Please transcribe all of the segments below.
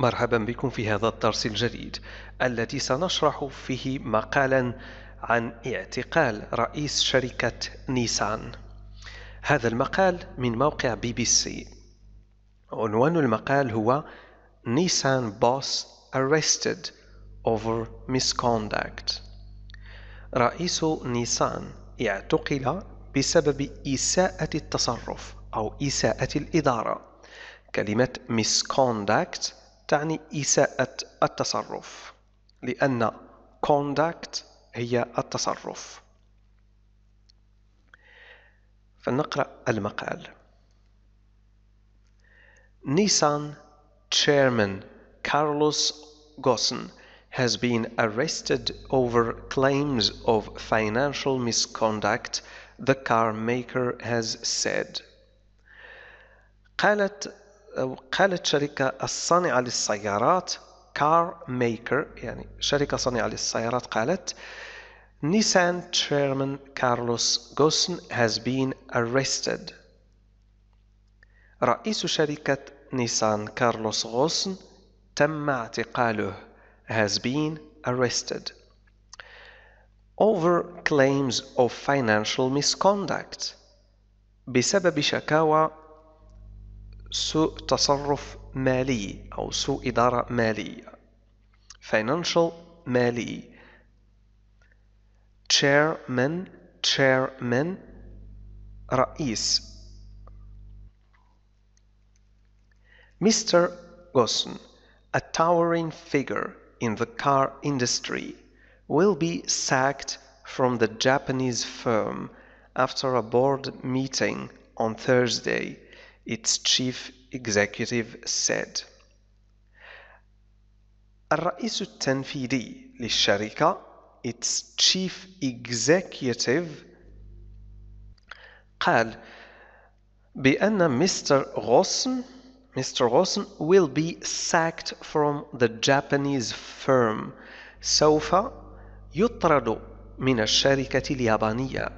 مرحبا بكم في هذا الدرس الجديد الذي سنشرح فيه مقالا عن اعتقال رئيس شركة نيسان. هذا المقال من موقع بي بي سي. عنوان المقال هو Nissan boss arrested over misconduct رئيس نيسان اعتقل بسبب إساءة التصرف أو إساءة الإدارة. كلمة misconduct تعني إساءة التصرف لأن conduct هي التصرف فلنقرأ المقال Nissan chairman Carlos Ghosn has been arrested over claims of financial misconduct, the car maker has said. قالت قالت شركة الصانعة للسيارات كار ميكر يعني شركة صانعة للسيارات قالت نيسان chairman كارلوس غوسن has been arrested. رئيس شركة نيسان كارلوس غوسن تم اعتقاله has been arrested. Over claims of financial misconduct. بسبب شكاوى سوء تصرف مالي أو سوء إدارة مالية financial مالي chairman chairman رئيس Mr. Gossen, a towering figure in the car industry, will be sacked from the Japanese firm after a board meeting on Thursday its chief executive said الرئيس التنفيذي للشركة its chief executive قال بأن مستر غوسن Mr. Rosen will be sacked from the Japanese firm سوف يطرد من الشركة اليابانية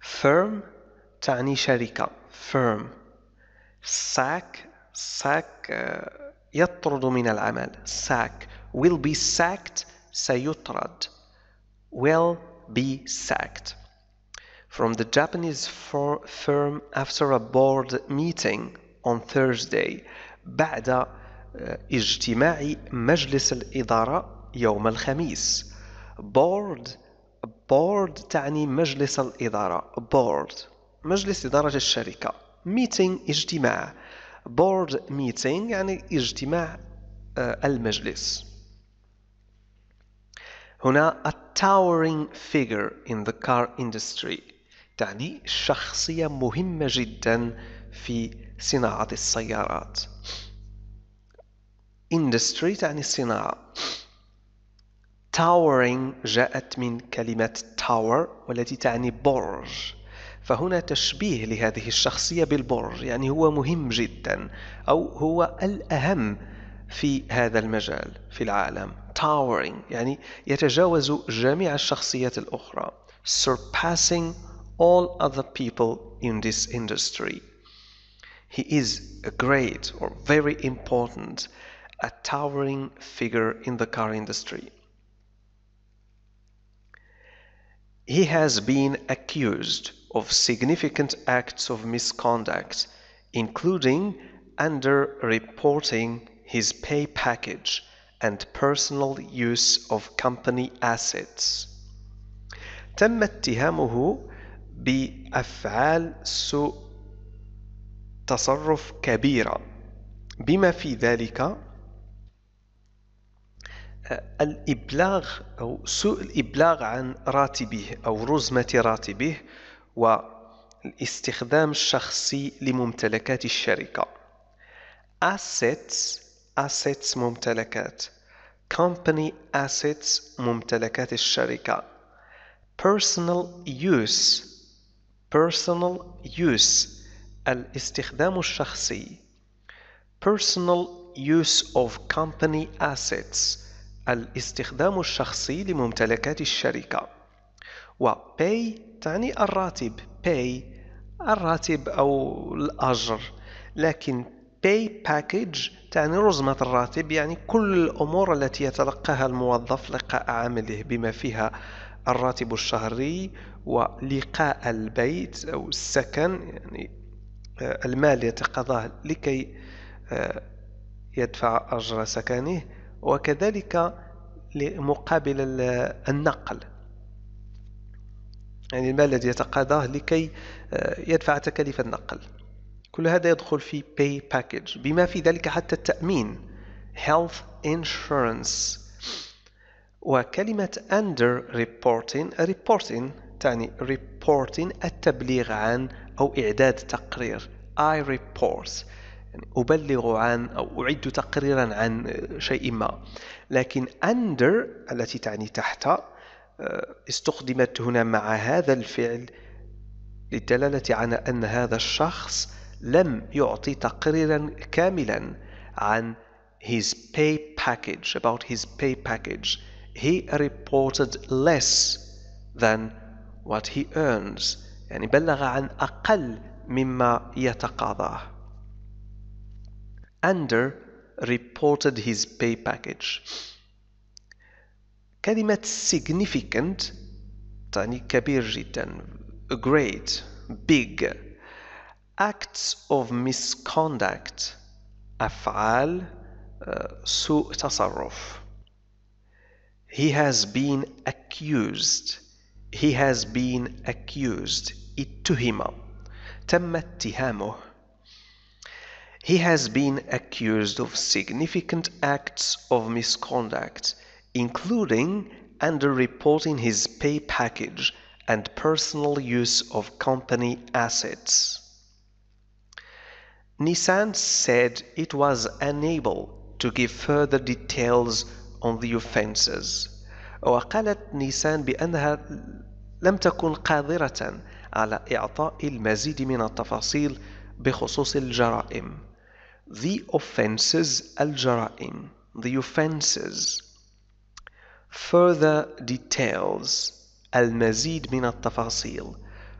firm تعني شركة firm Sack sack يطرد من العمل sack will be sacked سيطرد will be sacked from the Japanese firm after a board meeting on Thursday بعد اجتماع مجلس الإدارة يوم الخميس board board تعني مجلس الإدارة board مجلس إدارة الشركة meeting اجتماع board meeting يعني اجتماع المجلس هنا a towering figure in the car industry. تعني شخصية مهمة جدا في صناعة السيارات industry تعني صناعة towering جاءت من كلمة tower والتي تعني برج فهنا تشبيه لهذه الشخصية بالبرج يعني هو مهم جدا أو هو الأهم في هذا المجال في العالم towering يعني يتجاوز جميع الشخصيات الأخرى surpassing all other people in this industry he is a great or very important a towering figure in the car industry he has been accused of significant acts of misconduct, including under-reporting his pay package and personal use of company assets. تم اتهامه بأفعال سوء تصرف كبيرة بما في ذلك الإبلاغ أو سوء الإبلاغ عن راتبه أو رزمة راتبه والاستخدام الشخصي لممتلكات الشركة. Assets assets ممتلكات. Company assets ممتلكات الشركة. Personal use personal use. الاستخدام الشخصي. Personal use of company assets. الاستخدام الشخصي لممتلكات الشركة. و pay تعني الراتب pay الراتب أو الأجر. لكن pay package تعني رزمة الراتب يعني كل الأمور التي يتلقاها الموظف لقاء عمله بما فيها الراتب الشهري ولقاء البيت أو السكن يعني آه، المال يتقاضاه لكي آه، يدفع أجر سكنه. وكذلك مقابل النقل. يعني المال الذي يتقاضاه لكي آه، يدفع تكاليف النقل. كل هذا يدخل في pay package بما في ذلك حتى التأمين health insurance. وكلمة under reporting reporting تعني reporting التبليغ عن أو إعداد تقرير. I report. يعني أبلغ عن أو أعد تقريرا عن شيء ما. لكن under التي تعني تحت آه، استخدمت هنا مع هذا الفعل للدلالة على أن هذا الشخص لم يعطي تقريرا كاملا عن his pay package about his pay package. He reported less than what he earns. يعني بلغ عن أقل مما يتقاضاه. under reported his pay package كلمة significant تعني كبير جدا great big acts of misconduct أفعال سوء تصرف he has been accused he has been accused اتهم تم اتهامه he has been accused of significant acts of misconduct including underreporting his pay package and personal use of company assets Nissan said it was unable to give further details on the offenses وقالت نيسان بأنها لم تكن قادرة على إعطاء المزيد من التفاصيل بخصوص الجرائم the offenses الجرائم the offenses further details المزيد من التفاصيل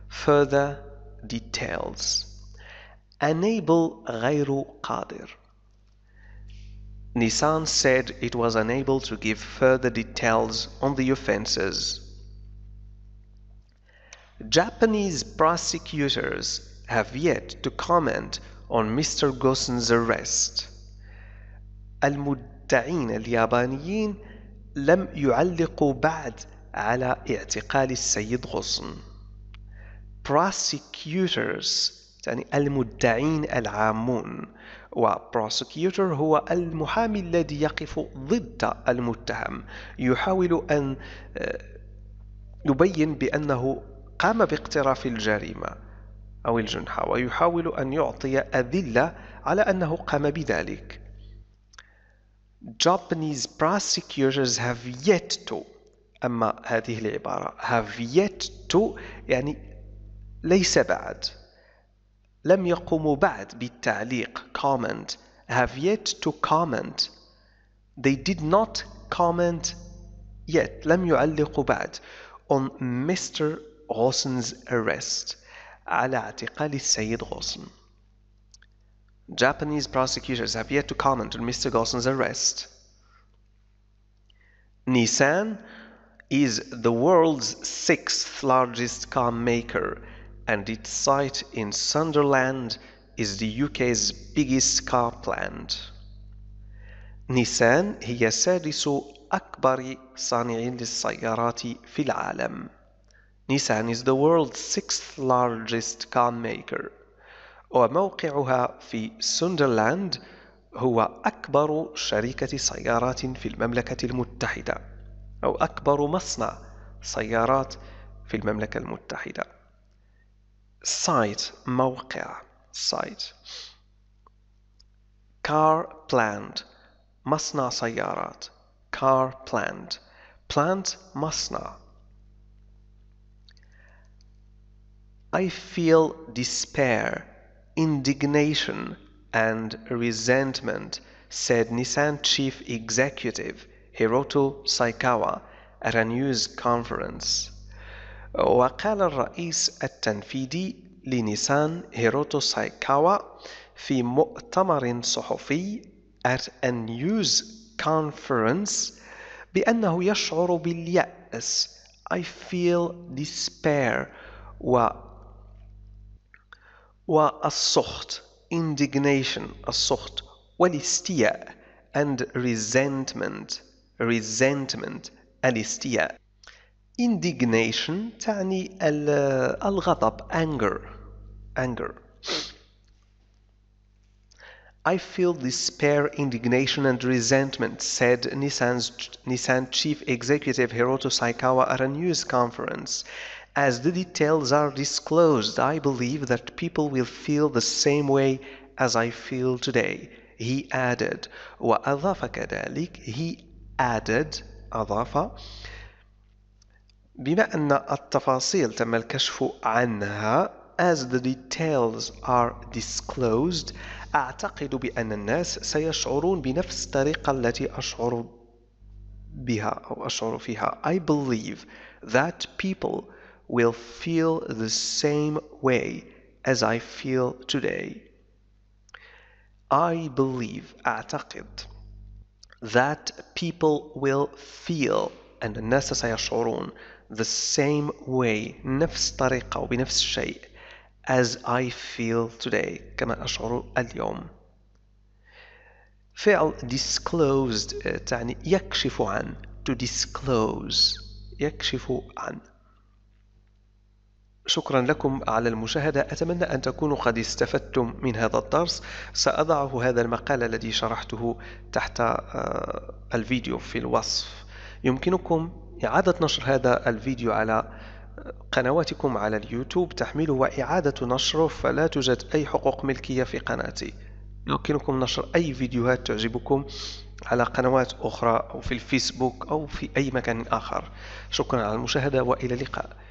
further details unable غير قادر Nissan said it was unable to give further details on the offenses. Japanese prosecutors have yet to comment on Mr. Gossen's arrest. المدعين اليابانيين لم يعلقوا بعد على اعتقال السيد غصن. Prosecutors يعني المدعين العامون وبروسكيوتور هو المحامي الذي يقف ضد المتهم يحاول أن آه، يبين بأنه قام باقتراف الجريمة أو الجنحة ويحاول أن يعطي أدلة على أنه قام بذلك Japanese prosecutors have yet to أما هذه العبارة have yet to يعني ليس بعد لم يقوموا بعد بالتعليق comment have yet to comment they did not comment yet لم يعلقوا بعد on Mr. Ghosn's arrest على اعتقال السيد غوسن Japanese prosecutors have yet to comment on Mr. Gossen's arrest. Nissan is the world's sixth largest car maker and its site in Sunderland is the UK's biggest car plant. نيسان هي سادس أكبر صانع للسيارات في العالم. Nissan is the world's sixth largest car maker. وموقعها في سندرلاند هو أكبر شركة سيارات في المملكة المتحدة أو أكبر مصنع سيارات في المملكة المتحدة. site موقع site car plant مصنع سيارات car plant plant مصنع I feel despair, indignation and resentment, said Nissan chief executive Hiroto Saikawa at a news conference. وقال الرئيس التنفيذي لنيسان هيروتو سايكاوا في مؤتمر صحفي at a news conference بأنه يشعر باليأس I feel despair و والسخط indignation السخط والاستياء and resentment resentment الاستياء indignation تعني الغضب anger anger I feel despair, indignation and resentment, said Nissan's, Nissan chief executive Hiroto Saikawa at a news conference. As the details are disclosed, I believe that people will feel the same way as I feel today. He added, وأضاف كذلك, he added, أضاف, بما أن التفاصيل تم الكشف عنها as the details are disclosed أعتقد بأن الناس سيشعرون بنفس الطريقة التي أشعر بها أو أشعر فيها I believe that people will feel the same way as I feel today I believe أعتقد that people will feel أن الناس سيشعرون the same way نفس الطريقة وبنفس الشيء as I feel today كما أشعر اليوم فعل disclosed تعني يكشف عن to disclose يكشف عن شكرا لكم على المشاهدة. أتمنى أن تكونوا قد استفدتم من هذا الدرس. سأضعه هذا المقال الذي شرحته تحت الفيديو في الوصف. يمكنكم إعادة نشر هذا الفيديو على قنواتكم على اليوتيوب. تحميله وإعادة نشره فلا توجد أي حقوق ملكية في قناتي. يمكنكم نشر أي فيديوهات تعجبكم على قنوات أخرى أو في الفيسبوك أو في أي مكان آخر. شكرا على المشاهدة وإلى اللقاء.